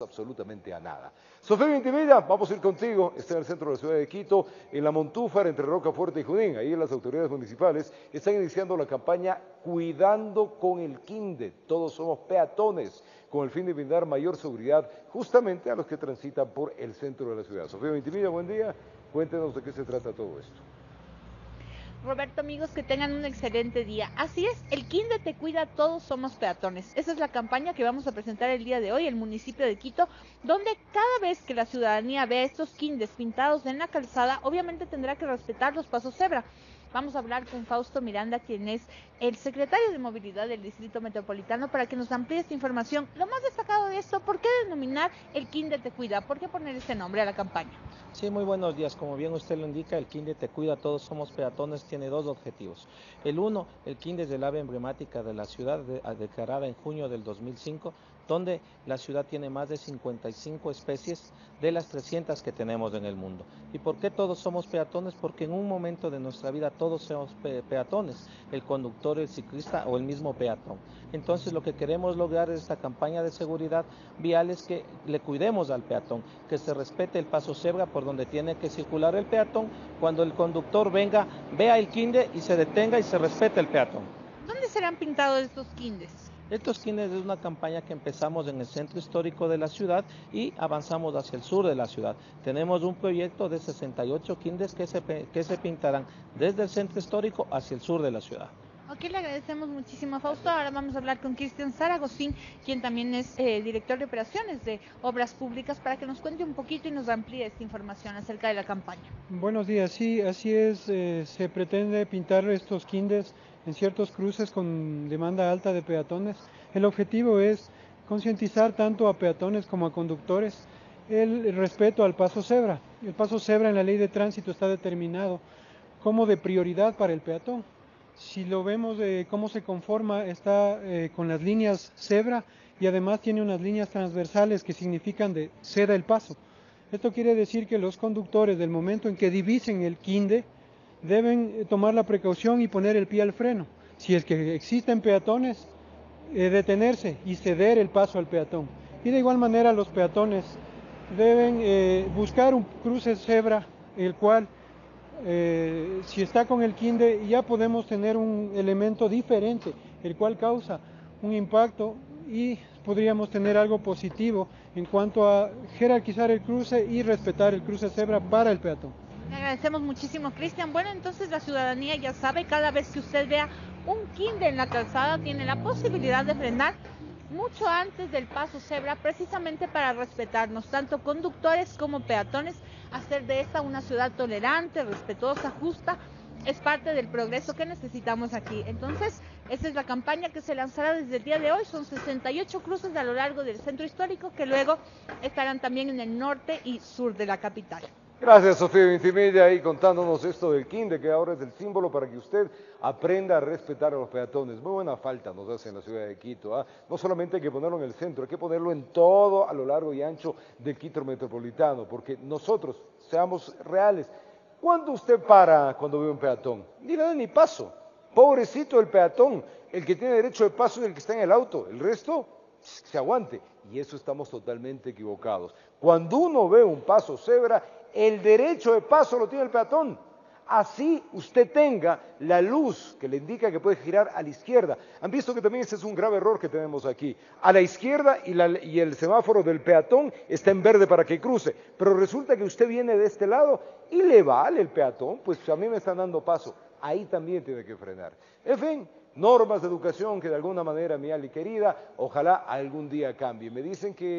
absolutamente a nada. Sofía Vintimilla, vamos a ir contigo, está en el centro de la ciudad de Quito, en la Montúfar, entre Roca Fuerte y Junín. Ahí las autoridades municipales están iniciando la campaña Cuidando con el Quinde. Todos somos peatones, con el fin de brindar mayor seguridad justamente a los que transitan por el centro de la ciudad. Sofía Vintimilla, buen día. Cuéntenos de qué se trata todo esto. Roberto, amigos, que tengan un excelente día. Así es, el Quinde te cuida, todos somos peatones. Esa es la campaña que vamos a presentar el día de hoy, el municipio de Quito, donde cada vez que la ciudadanía vea estos Quindes pintados en la calzada, obviamente tendrá que respetar los pasos cebra. Vamos a hablar con Fausto Miranda, quien es el secretario de Movilidad del Distrito Metropolitano, para que nos amplíe esta información. Lo más destacado de esto, ¿por qué denominar el Quinde Te Cuida? ¿Por qué poner ese nombre a la campaña? Sí, muy buenos días. Como bien usted lo indica, el Quinde Te Cuida, todos somos peatones, tiene dos objetivos. El uno, el Quinde es el ave emblemática de la ciudad, declarada en junio del 2005, donde la ciudad tiene más de 55 especies de las 300 que tenemos en el mundo. ¿Y por qué todos somos peatones? Porque en un momento de nuestra vida todos somos peatones, el conductor, el ciclista o el mismo peatón. Entonces lo que queremos lograr es esta campaña de seguridad vial es que le cuidemos al peatón, que se respete el paso cebra por donde tiene que circular el peatón, cuando el conductor venga, vea el quinde y se detenga y se respete el peatón. ¿Dónde serán pintados estos quindes? Estos quindes es una campaña que empezamos en el centro histórico de la ciudad y avanzamos hacia el sur de la ciudad. Tenemos un proyecto de 68 quindes que se, que se pintarán desde el centro histórico hacia el sur de la ciudad. Ok, le agradecemos muchísimo a Fausto. Ahora vamos a hablar con Cristian Zaragozín, quien también es eh, director de operaciones de Obras Públicas, para que nos cuente un poquito y nos amplíe esta información acerca de la campaña. Buenos días, sí, así es. Eh, se pretende pintar estos quindes en ciertos cruces con demanda alta de peatones. El objetivo es concientizar tanto a peatones como a conductores el respeto al paso cebra. El paso cebra en la ley de tránsito está determinado como de prioridad para el peatón si lo vemos de cómo se conforma, está eh, con las líneas cebra y además tiene unas líneas transversales que significan de ceda el paso. Esto quiere decir que los conductores del momento en que divisen el quinde deben eh, tomar la precaución y poner el pie al freno. Si es que existen peatones, eh, detenerse y ceder el paso al peatón. Y de igual manera los peatones deben buscar un cruce cebra, el cual eh, si está con el quinde ya podemos tener un elemento diferente, el cual causa un impacto y podríamos tener algo positivo en cuanto a jerarquizar el cruce y respetar el cruce cebra para el peatón. Le agradecemos muchísimo, Cristian. Bueno, entonces la ciudadanía ya sabe, cada vez que usted vea un quinde en la calzada, tiene la posibilidad de frenar mucho antes del paso cebra, precisamente para respetarnos, tanto conductores como peatones, hacer de esta una ciudad tolerante, respetuosa, justa, es parte del progreso que necesitamos aquí. Entonces, esa es la campaña que se lanzará desde el día de hoy. Son 68 cruces a lo largo del centro histórico que luego estarán también en el norte y sur de la capital. Gracias, Sofía Vintimilla, ahí contándonos esto del Quinde, que ahora es el símbolo para que usted aprenda a respetar a los peatones. Muy buena falta nos hace en la ciudad de Quito. ¿ah? No solamente hay que ponerlo en el centro, hay que ponerlo en todo a lo largo y ancho del Quito metropolitano, porque nosotros, seamos reales, ¿cuándo usted para cuando ve un peatón? Ni le da ni paso. Pobrecito el peatón, el que tiene derecho de paso es el que está en el auto, el resto se aguante. Y eso estamos totalmente equivocados. Cuando uno ve un paso cebra, el derecho de paso lo tiene el peatón. Así usted tenga la luz que le indica que puede girar a la izquierda. Han visto que también ese es un grave error que tenemos aquí. A la izquierda y, el semáforo del peatón está en verde para que cruce. Pero resulta que usted viene de este lado y le vale el peatón, pues a mí me están dando paso. Ahí también tiene que frenar. En fin, normas de educación que de alguna manera, mi Ali querida, ojalá algún día cambie. Me dicen que...